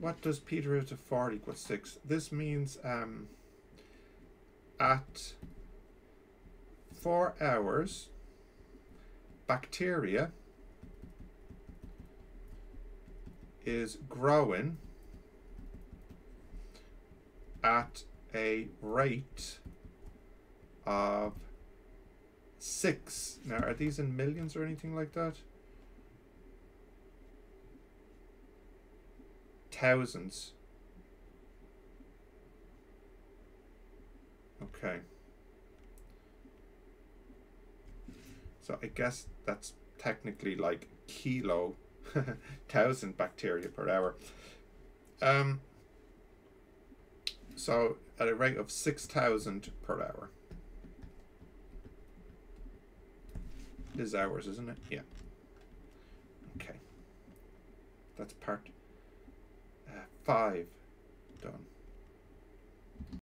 what does p to the root of 4 equals 6? This means um, at 4 hours, bacteria is growing at a rate of 6. Now, are these in millions or anything like that? Thousands. Okay. So I guess that's technically like kilo, thousand bacteria per hour. Um, so at a rate of 6,000 per hour. This is hours, isn't it? Yeah. Okay. That's part five done.